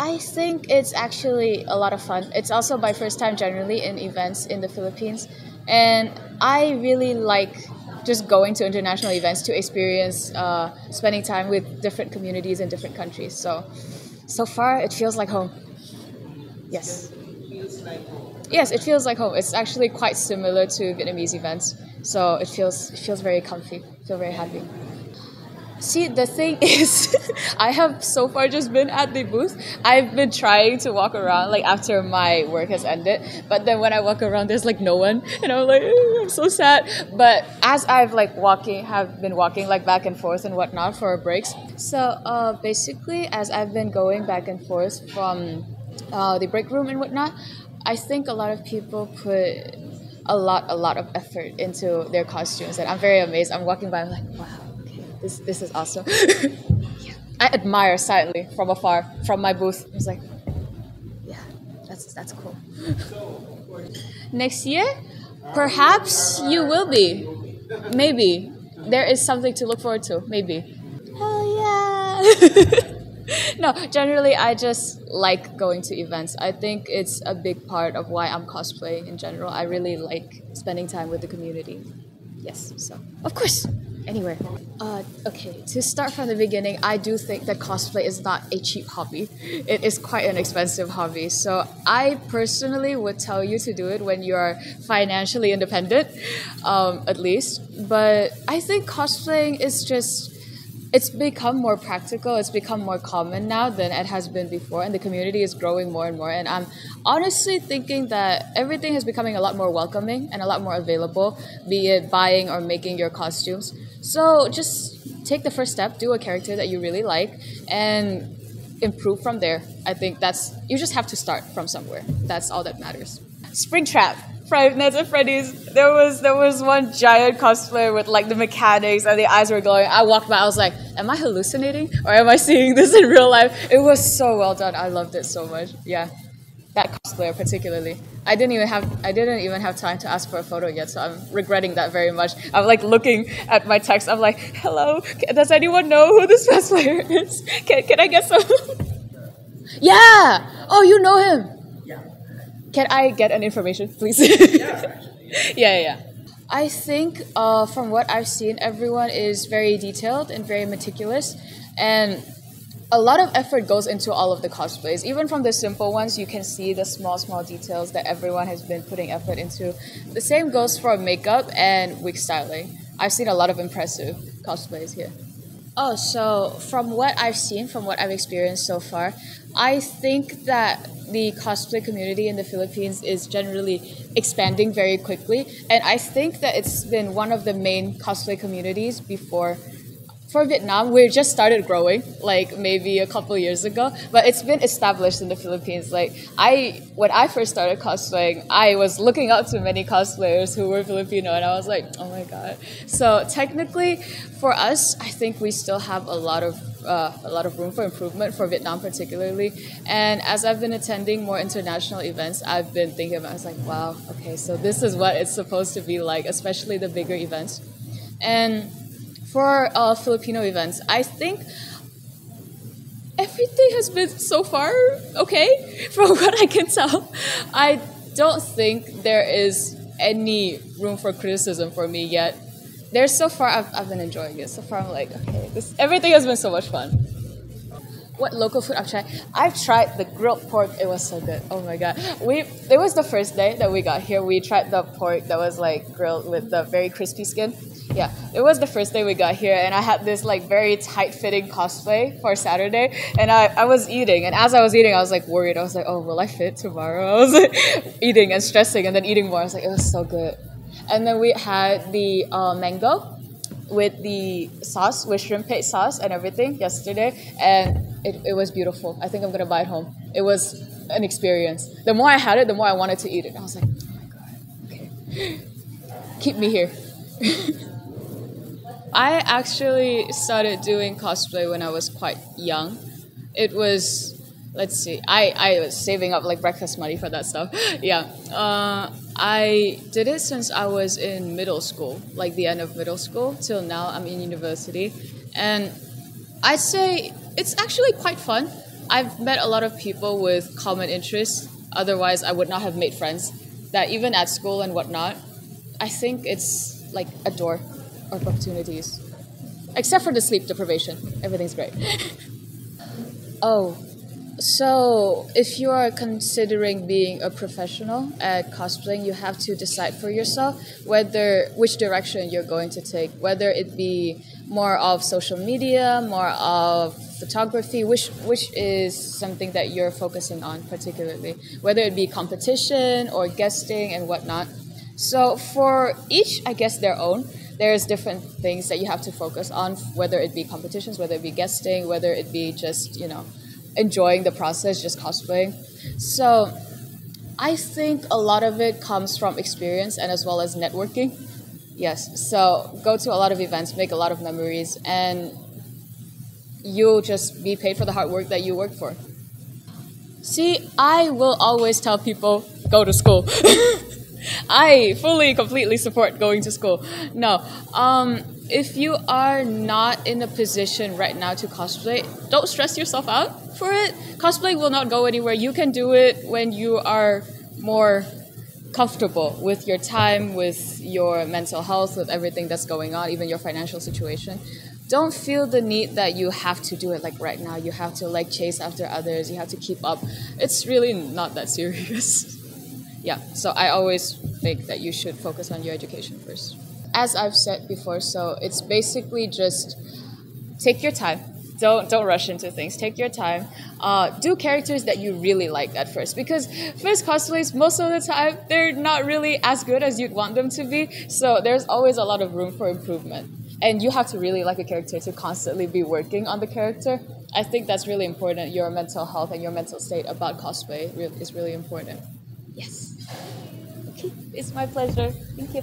I think it's actually a lot of fun. It's also my first time generally in events in the Philippines, and I really like just going to international events to experience uh, spending time with different communities in different countries. So, so far it feels like home. Yes. Yes, it feels like home. It's actually quite similar to Vietnamese events, so it feels it feels very comfy. feel very happy. See, the thing is, I have so far just been at the booth. I've been trying to walk around like after my work has ended, but then when I walk around, there's like no one, and I'm like, I'm so sad. But as I've like walking, have been walking like back and forth and whatnot for breaks. So uh, basically, as I've been going back and forth from uh, the break room and whatnot, I think a lot of people put a lot, a lot of effort into their costumes, and I'm very amazed. I'm walking by, I'm like, wow this this is awesome. yeah. I admire silently from afar from my booth. It's like, yeah, that's that's cool. Next year, perhaps you will be. Maybe there is something to look forward to. Maybe. Hell yeah. no, generally I just like going to events. I think it's a big part of why I'm cosplaying in general. I really like spending time with the community. Yes, so of course anywhere. Uh, okay, to start from the beginning, I do think that cosplay is not a cheap hobby. It is quite an expensive hobby. So I personally would tell you to do it when you are financially independent, um, at least. But I think cosplaying is just it's become more practical. It's become more common now than it has been before and the community is growing more and more and i'm honestly thinking that everything is becoming a lot more welcoming and a lot more available be it buying or making your costumes. So just take the first step do a character that you really like and improve from there. I think that's you just have to start from somewhere. That's all that matters. Springtrap Freddy's, there was there was one giant cosplayer with like the mechanics and the eyes were glowing. I walked by, I was like, "Am I hallucinating or am I seeing this in real life?" It was so well done. I loved it so much. Yeah, that cosplayer particularly. I didn't even have I didn't even have time to ask for a photo yet, so I'm regretting that very much. I'm like looking at my text. I'm like, "Hello, does anyone know who this cosplayer is? Can can I get some?" yeah. Oh, you know him. Can I get an information, please? yeah. yeah, yeah. I think uh, from what I've seen, everyone is very detailed and very meticulous, and a lot of effort goes into all of the cosplays. Even from the simple ones, you can see the small, small details that everyone has been putting effort into. The same goes for makeup and wig styling. I've seen a lot of impressive cosplays here. Oh, so from what I've seen, from what I've experienced so far, I think that the cosplay community in the Philippines is generally expanding very quickly. And I think that it's been one of the main cosplay communities before. For Vietnam, we just started growing, like maybe a couple years ago, but it's been established in the Philippines. Like I, when I first started cosplaying, I was looking up to many cosplayers who were Filipino, and I was like, oh my god. So technically, for us, I think we still have a lot of uh, a lot of room for improvement for Vietnam particularly. And as I've been attending more international events, I've been thinking about. I was like, wow, okay, so this is what it's supposed to be like, especially the bigger events. And for uh, Filipino events, I think everything has been so far okay from what I can tell. I don't think there is any room for criticism for me yet there's so far I've, I've been enjoying it. So far I'm like, okay, this everything has been so much fun. What local food I've tried? I've tried the grilled pork. It was so good. Oh my god. We it was the first day that we got here. We tried the pork that was like grilled with the very crispy skin. Yeah, it was the first day we got here, and I had this like very tight fitting cosplay for Saturday, and I, I was eating, and as I was eating, I was like worried. I was like, oh, will I fit tomorrow? I was like, eating and stressing, and then eating more. I was like, it was so good. And then we had the uh, mango with the sauce, with shrimp paste sauce and everything yesterday. And it, it was beautiful. I think I'm to buy it home. It was an experience. The more I had it, the more I wanted to eat it. I was like, oh my God, okay. Keep me here. I actually started doing cosplay when I was quite young. It was let's see i i was saving up like breakfast money for that stuff yeah uh, i did it since i was in middle school like the end of middle school till now i'm in university and i'd say it's actually quite fun I've met a lot of people with common interests. Otherwise, I would not have made friends. That even at school and whatnot, I think it's like a door of opportunities. Except for the sleep deprivation, everything's great. oh, so if you are considering being a professional at cosplaying, you have to decide for yourself whether which direction you're going to take, whether it be more of social media, more of photography, which which is something that you're focusing on particularly, whether it be competition or guesting and whatnot. So for each, I guess their own. There's different things that you have to focus on, whether it be competitions, whether it be guesting, whether it be just you know enjoying the process, just cosplaying. So I think a lot of it comes from experience and as well as networking. Yes, so go to a lot of events, make a lot of memories, and you'll just be paid for the hard work that you work for. See, I will always tell people go to school. I fully, completely support going to school. No, um, if you are not in a position right now to cosplay, don't stress yourself out for it. Cosplay will not go anywhere. You can do it when you are more comfortable with your time, with your mental health, with everything that's going on, even your financial situation. Don't feel the need that you have to do it like right now. You have to like chase after others. You have to keep up. It's really not that serious. yeah, so I always think that you should focus on your education first as I've said before, so it's basically just take your time. Don't don't rush into things. Take your time. Uh, do characters that you really like at first, because first cosplays most of the time they're not really as good as you'd want them to be. So there's always a lot of room for improvement, and you have to really like a character to constantly be working on the character. I think that's really important. Your mental health and your mental state about cosplay is really important. Yes. Okay, it's my pleasure. Thank you.